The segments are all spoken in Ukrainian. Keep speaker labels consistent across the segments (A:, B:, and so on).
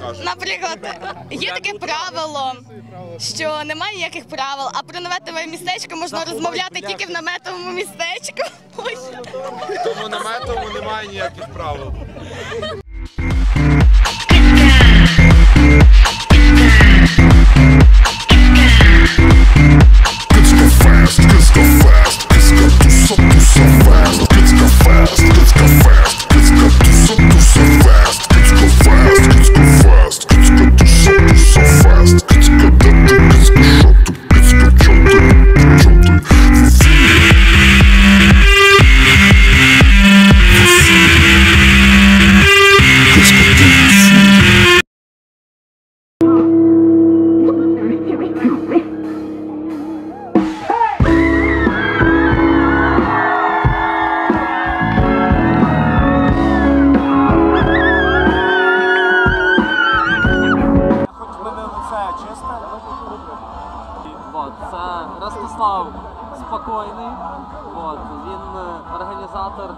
A: скажеш?
B: Наприклад, є таке правило, що немає ніяких правил, а про наметове містечко можна розмовляти тільки в наметовому містечку.
A: Тому наметовому немає ніяких правил.
C: Спокійний. От, він е, організатор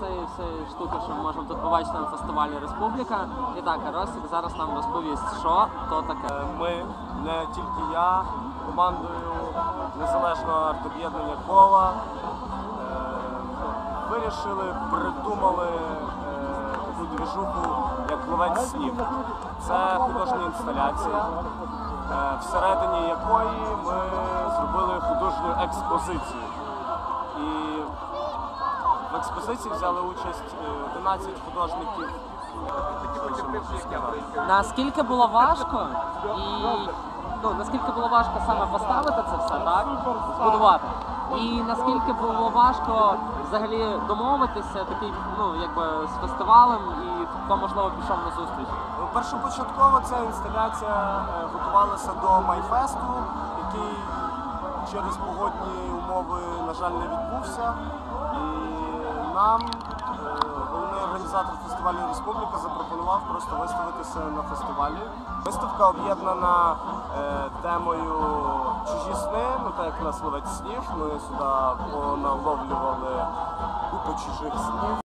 C: цієї всієї штуки, що ми можемо тут побачити на фестивалі Республіка. І так, Ростик зараз нам розповість, що то таке.
D: Е, ми, не тільки я, командою незалежного артоб'єднання кола е, вирішили, придумали е, двіжуху, як ловець снів. Це художня інсталяція, всередині якої ми зробили художню експозицію. І в експозиції взяли участь е, 11 художників. Що ще можу сказати?
C: Наскільки було важко і ну, наскільки було важко саме поставити це все, так? Збудувати. І наскільки було важко взагалі домовитися такий, ну, якби з фестивалем і хто можливо пішов на зустріч.
D: Ну, Першопочатково ця інсталяція е, готувалася до Майфесту, який через погодні умови, на жаль, не відбувся. І нам організатор фестивалю Республіка запропонував просто виставитися на фестивалі. Виставка об'єднана е, темою чужі сни, ну так як нас ловить сніг. Ми сюди поналовлювали купу чужих снів.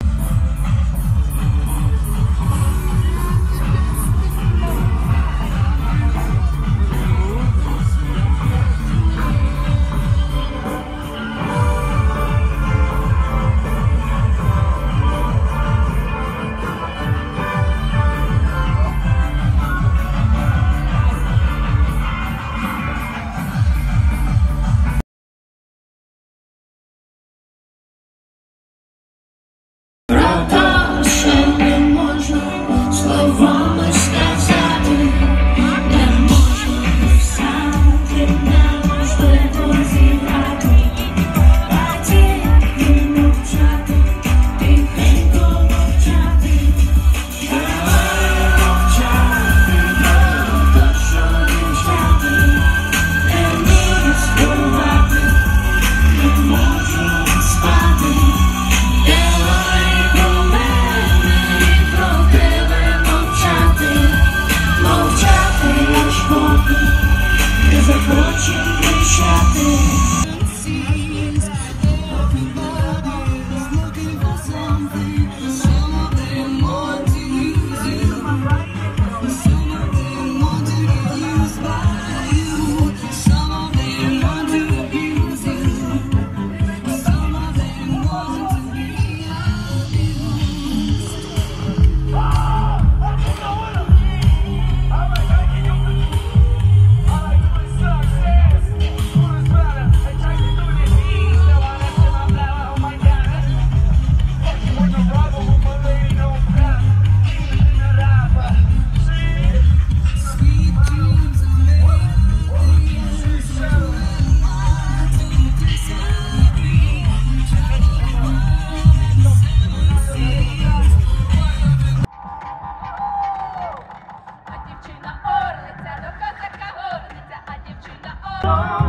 D: song.